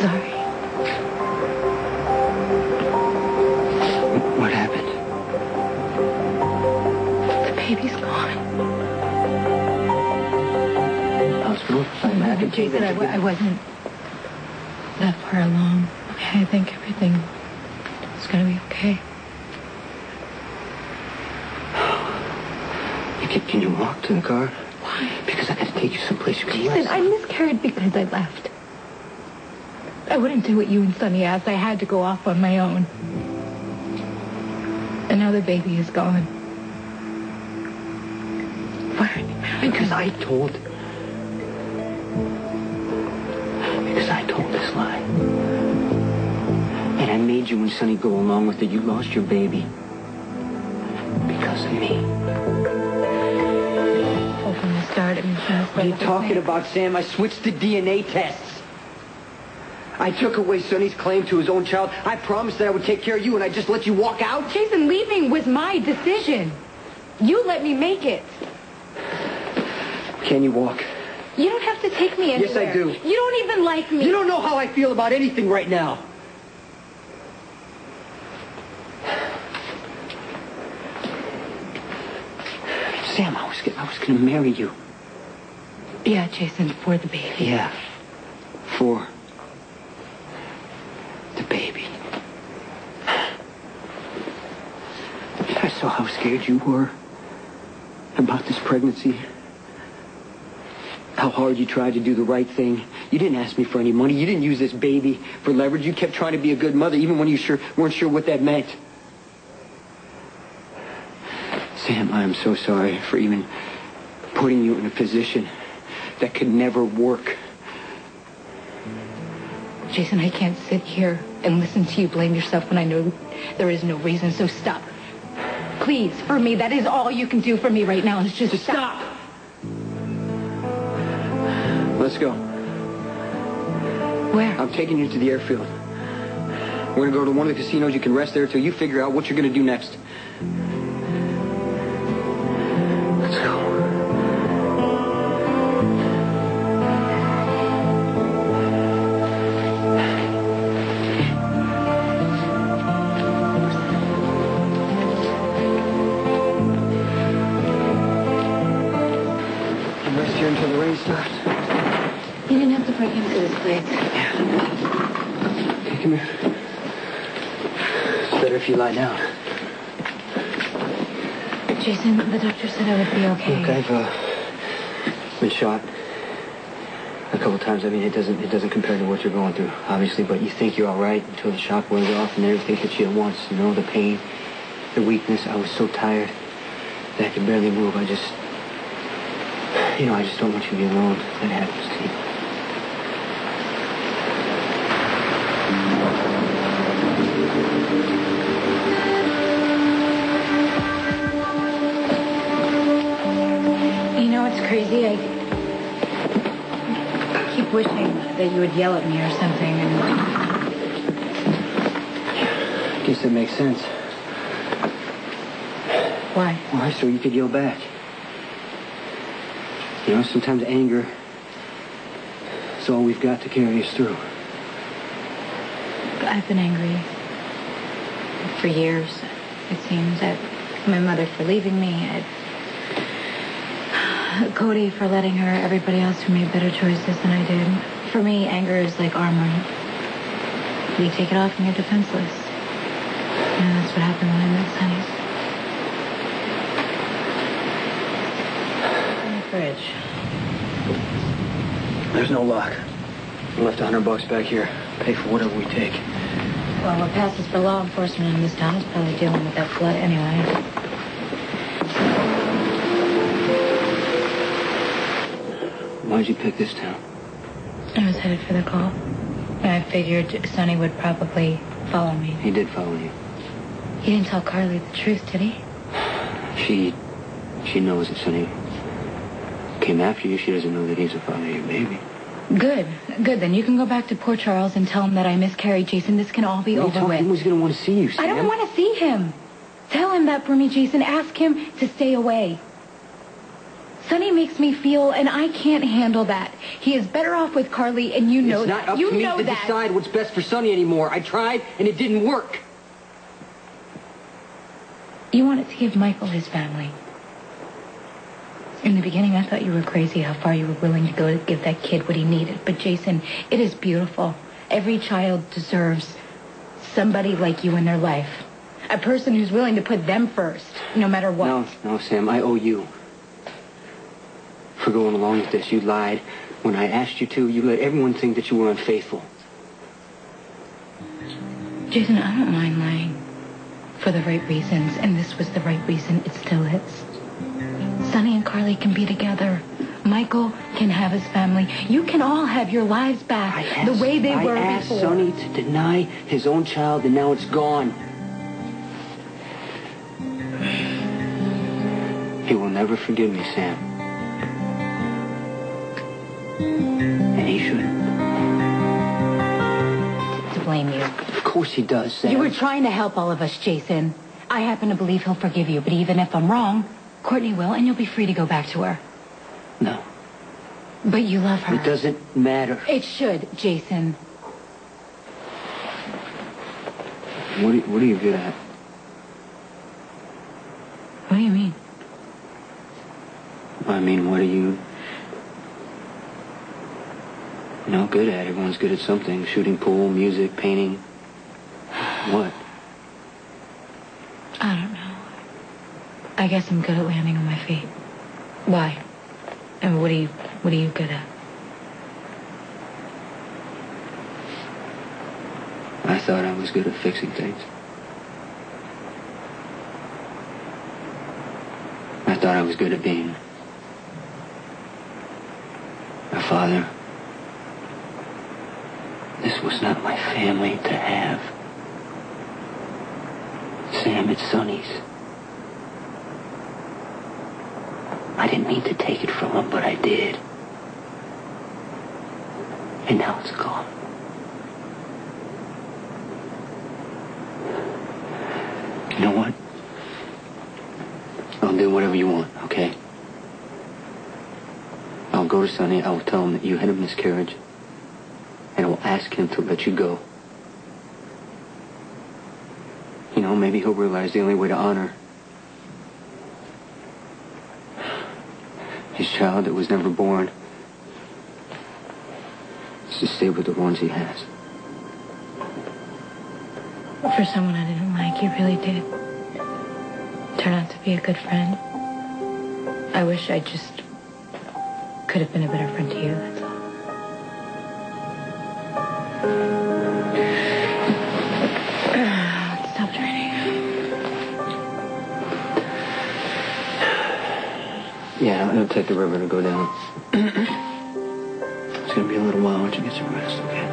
sorry. What happened? The baby's gone. Hospital? I'm I Jason, I, that. wasn't that far along. I think everything is going to be okay. Can, can you walk to the car? Why? Because I gotta take you someplace you can Jason, rest. I miscarried because I left. I wouldn't do what you and Sonny asked. I had to go off on my own. And now the baby is gone. Why? Because I told. Because I told this lie. And I made you and Sonny go along with it. You lost your baby. Because of me. Well, from the start, it was What are you talking about, Sam? I switched to DNA tests. I took away Sonny's claim to his own child. I promised that I would take care of you, and I just let you walk out? Jason, leaving was my decision. You let me make it. Can you walk? You don't have to take me anywhere. Yes, I do. You don't even like me. You don't know how I feel about anything right now. Sam, I was I was gonna marry you. Yeah, Jason, for the baby. Yeah. For the baby. I saw how scared you were about this pregnancy. How hard you tried to do the right thing. You didn't ask me for any money. You didn't use this baby for leverage. You kept trying to be a good mother, even when you sure weren't sure what that meant. Sam, I am so sorry for even putting you in a position that could never work. Jason, I can't sit here and listen to you blame yourself when I know there is no reason, so stop. Please, for me, that is all you can do for me right now is just, stop. Let's go. Where? I'm taking you to the airfield. We're gonna go to one of the casinos. You can rest there till you figure out what you're gonna do next. Until the rain stops. You didn't have to break into this place. Okay, come here. It's better if you lie down. Jason, the doctor said I would be okay. Look, I've uh, been shot a couple times. I mean, it doesn't it doesn't compare to what you're going through, obviously. But you think you're all right until the shock wears off and everything hits you at once. You know, the pain, the weakness. I was so tired that I could barely move. I just, you know, I just don't want you to be alone. That happens to you. You know, it's crazy. I keep wishing that you would yell at me or something. And I guess that makes sense. why? Why? So you could yell back. You know, sometimes anger is all we've got to carry us through. I've been angry for years. It seems at my mother for leaving me, at Cody for letting her, everybody else who made better choices than I did. For me, anger is like armor. You take it off and you're defenseless. And that's what happened when I met. In the fridge. There's no lock. I left a hundred bucks back here. Pay for whatever we take. Well, what passes for law enforcement in this town is probably dealing with that flood anyway. Why'd you pick this town? I was headed for the call. I figured Sonny would probably follow me. He did follow you. He didn't tell Carly the truth, did he? She, she knows that Sonny came after you. She doesn't know that he's the father of your baby. Good. Good. Then you can go back to Port Charles and tell him that I miscarried Jason. This can all be over with. Who's gonna want to see you, Sam? I don't want to see him. Tell him that for me, Jason. Ask him to stay away. Sonny makes me feel, and I can't handle that. He is better off with Carly, and you know it's that. not up you to me know to that. decide what's best for Sonny anymore. I tried, and it didn't work. You wanted to give Michael his family. In the beginning, I thought you were crazy how far you were willing to go to give that kid what he needed. But Jason, it is beautiful. Every child deserves somebody like you in their life. A person who's willing to put them first, no matter what. No, no, Sam, I owe you. For going along with this, you lied. When I asked you to, you let everyone think that you were unfaithful. Jason, I don't mind lying for the right reasons, and this was the right reason. It still is. Sonny and Carly can be together. Michael can have his family. You can all have your lives back I the way they I were asked before. Sonny to deny his own child, and now it's gone. He will never forgive me, Sam. And he shouldn't. to blame you. Of course he does, Sam. You were trying to help all of us, Jason. I happen to believe he'll forgive you, but even if I'm wrong, Courtney will, and you'll be free to go back to her. No, But you love her. it doesn't matter. It should, Jason. What are, what are you good at? What do you mean? I mean, what are you... No, good at. Everyone's good at something. Shooting pool, music, painting. What? I don't know. I guess I'm good at landing on my feet. Why? And what are you what are you good at? I thought I was good at fixing things. I thought I was good at being a father. This was not my family to have. Sam, it's Sonny's. I didn't mean to take it from him, but I did. And now it's gone. You know what? I'll do whatever you want, okay? I'll go to Sonny. I will tell him that you had a miscarriage. And I will ask him to let you go. You know, maybe he'll realize the only way to honor his child that was never born is to stay with the ones he has. For someone I didn't like, you really did. Turn out to be a good friend. I wish I just could have been a better friend to you, take the river to go down. it's gonna be a little while. Why don't you get some rest, okay?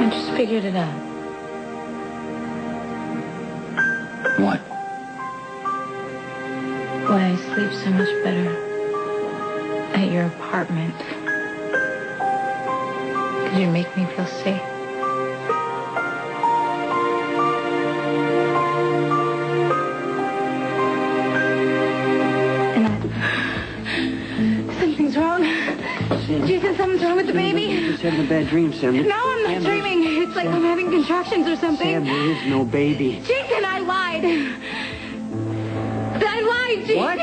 I just figured it out. What? Why I sleep so much better at your apartment. Because you make me feel safe. And I... Something's wrong. Jason, something's wrong with the baby. You're just having a bad dream, Sam. No, I'm not Sam, dreaming. It's like I'm having contractions or something. Sam, there is no baby. Jason, I lied. I lied, Jason. What?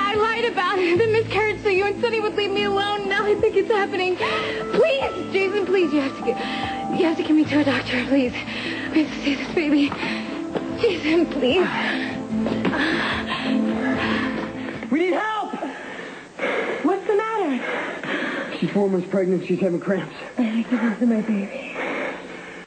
I lied. I about the miscarriage so you and Sonny would leave me alone. Now I think it's happening. Please, Jason, please, you have to get, you have to get me to a doctor, please. We have to see this baby. Jason, please. We need help! What's the matter? She's four months pregnant. She's having cramps. I think this is my baby.